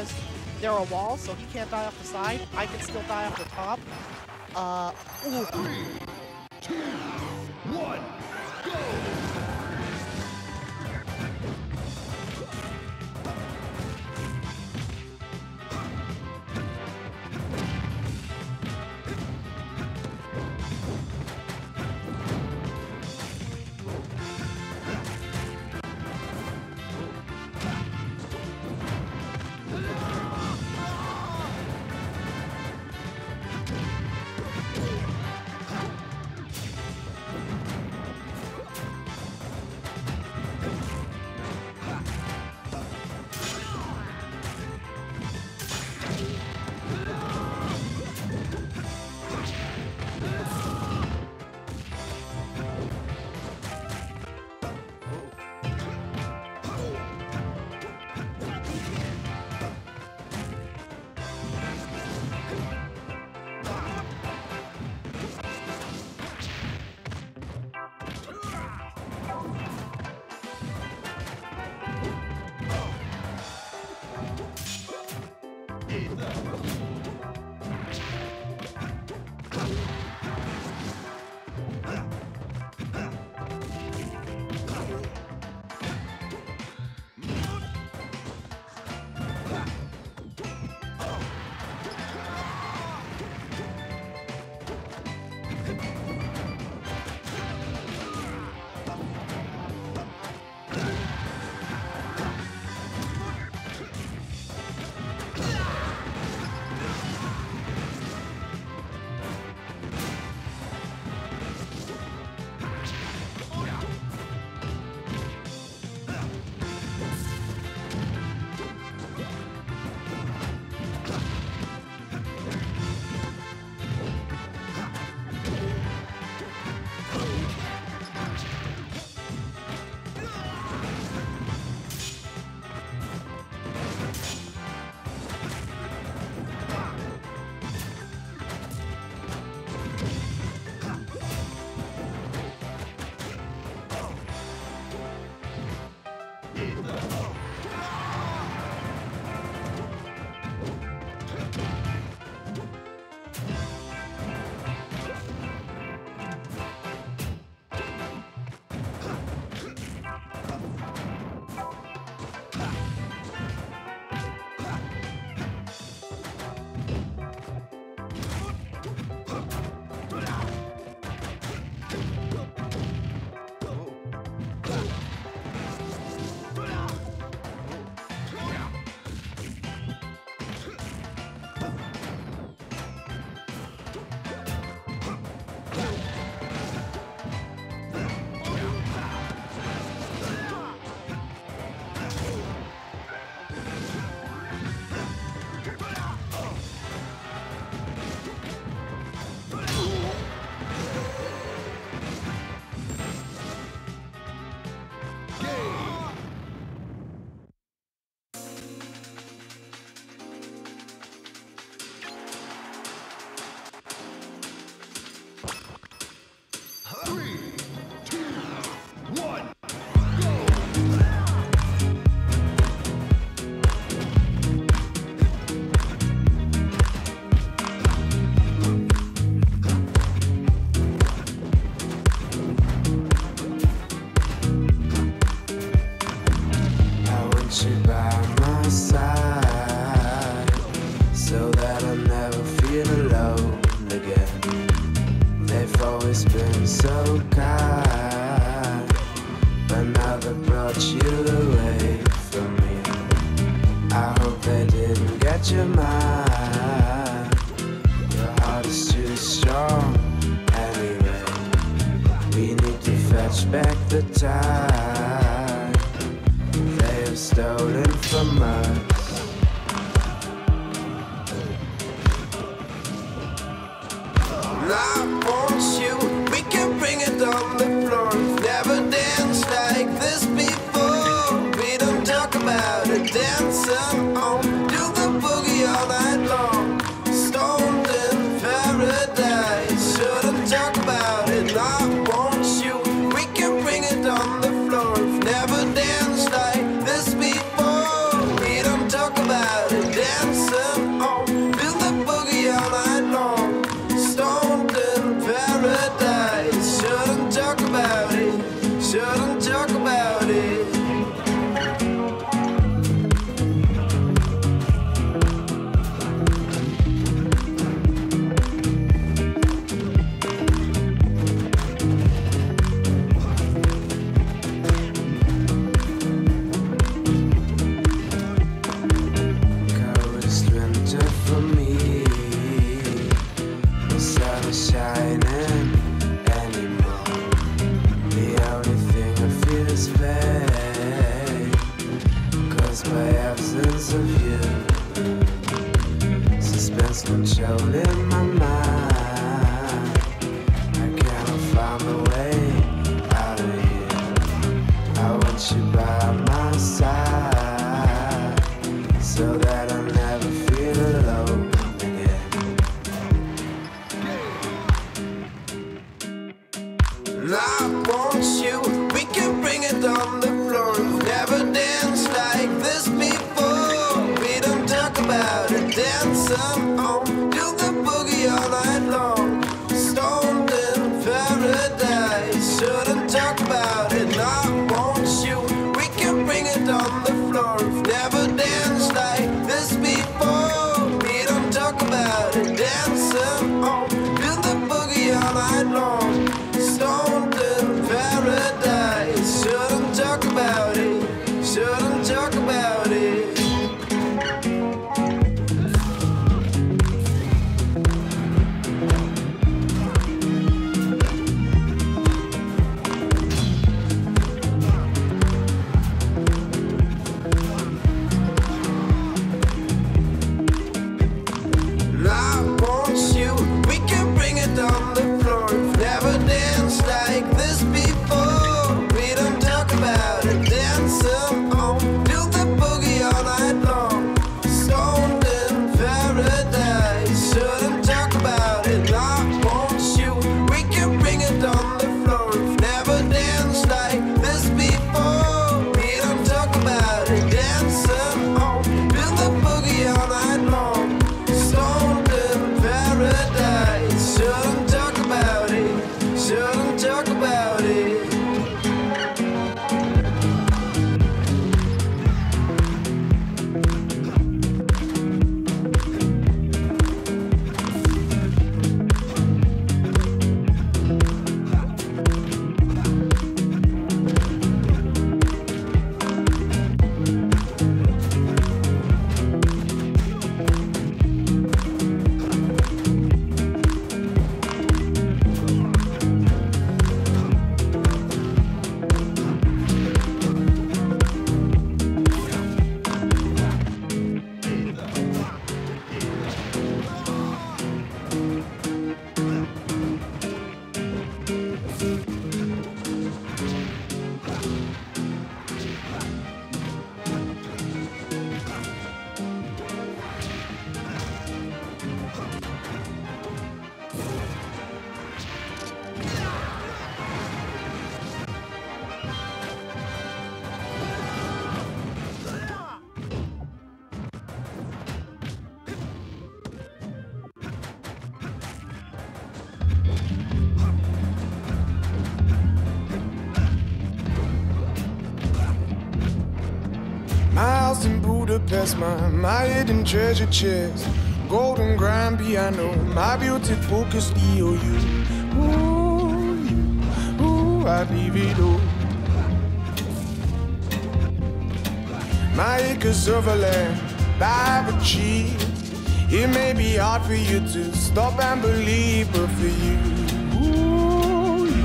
because there are walls, so he can't die off the side. I can still die off the top. Uh, ooh. Three, two, one, go! so kind, but now they brought you away from me. I hope they didn't get your mind. Your heart is too strong anyway. We need to fetch back the time they have stolen from us. it down. Control in my mind. Night long. Budapest, my, my hidden treasure chest. Golden grand piano, my beautiful Castillo. You, ooh, you, ooh, I leave it all. My acres of land, I've achieved. It may be hard for you to stop and believe, but for you, ooh, you,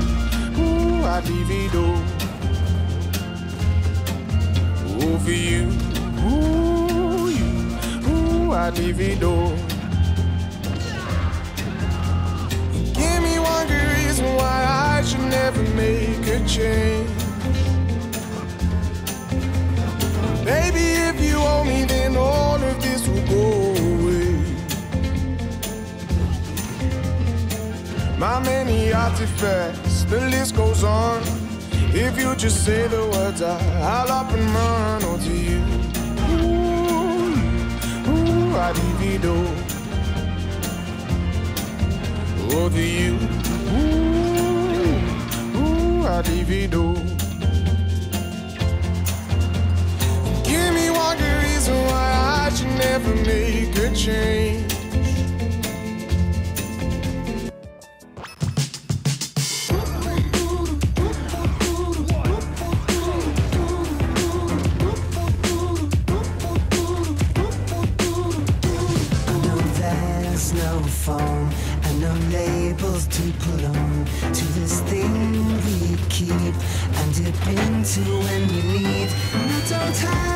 ooh, I leave it all. Ooh, for you, ooh, all. Give me one good reason why I should never make a change. Baby, if you owe me, then all of this will go away. My many artifacts, the list goes on. If you just say the words, I, I'll up and run onto you. Divido. Oh, to you. Ooh, ooh, I divido. Give me one good reason why I should never make a change. Phone and no labels to put on to this thing we keep and dip into when we need. You don't have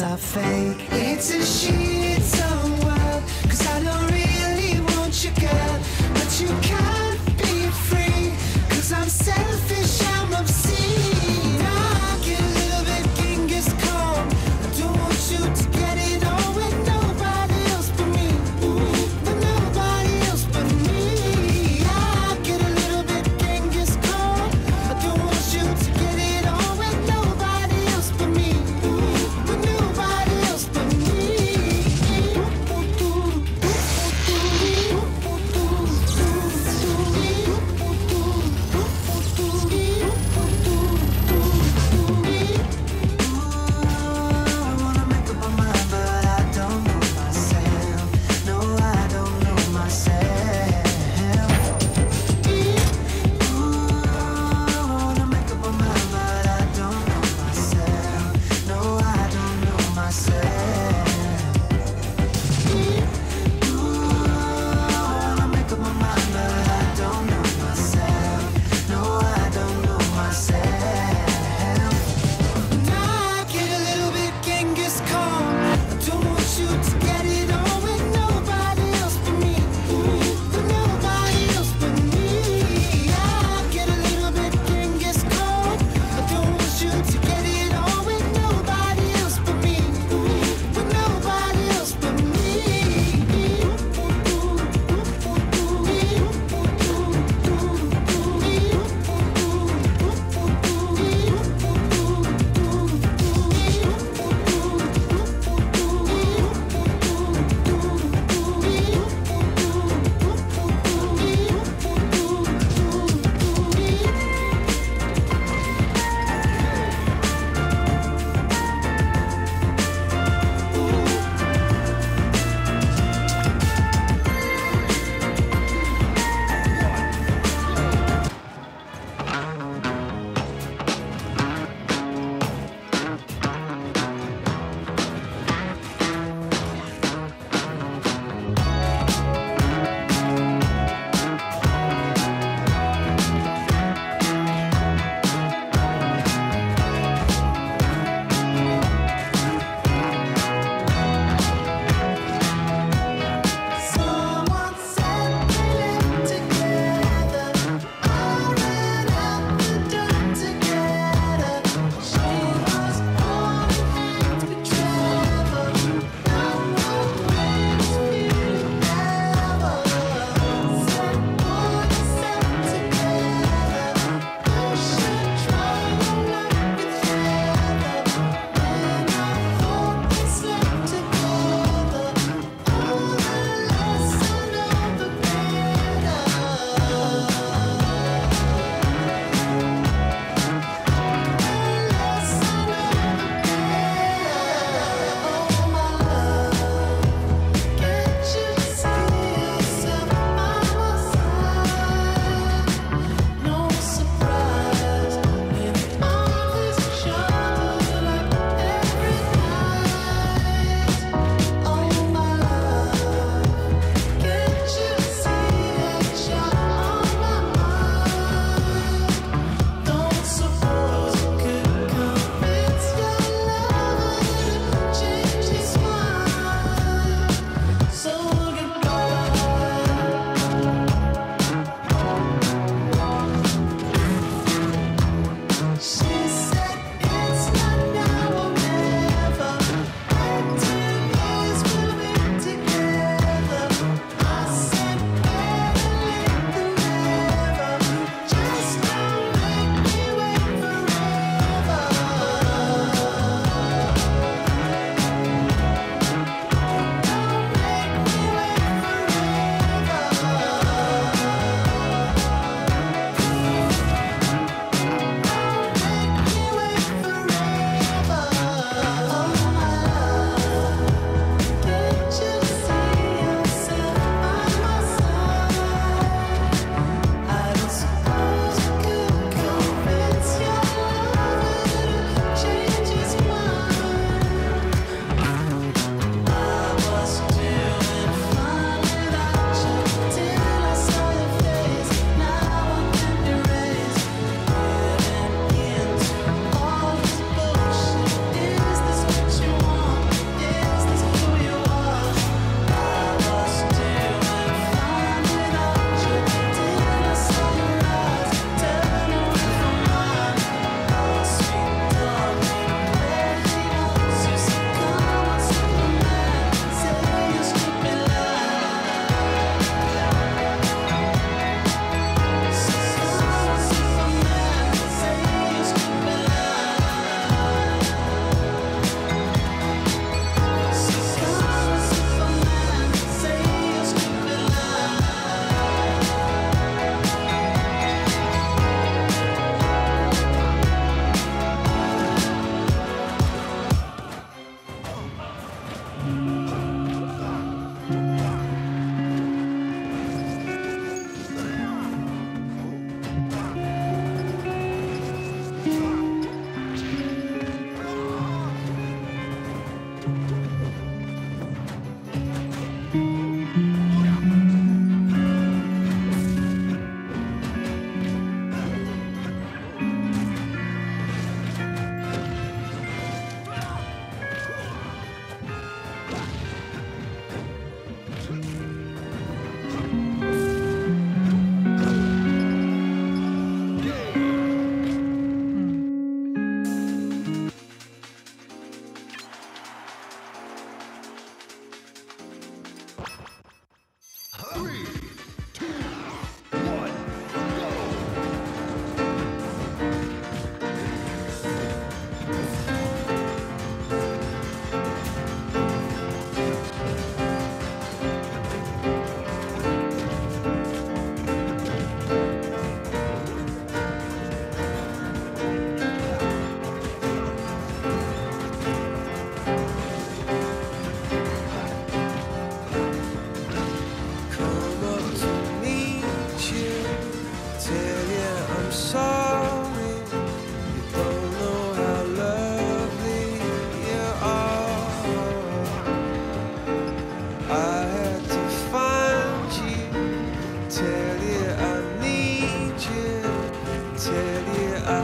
it's fake. It's a shit so wild, cause I don't really want you, girl, but you can't.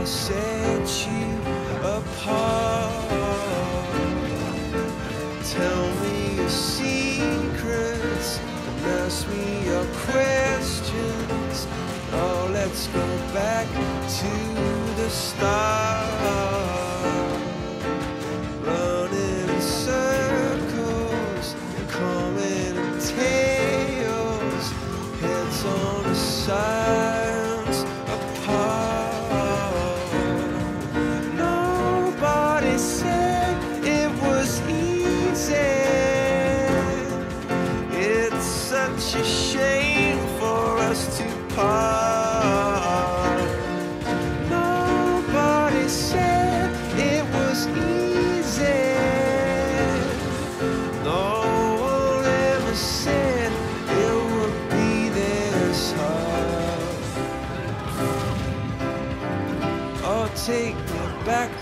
set you apart. Tell me your secrets, ask me your questions. Oh, let's go back to the start.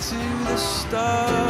To the start.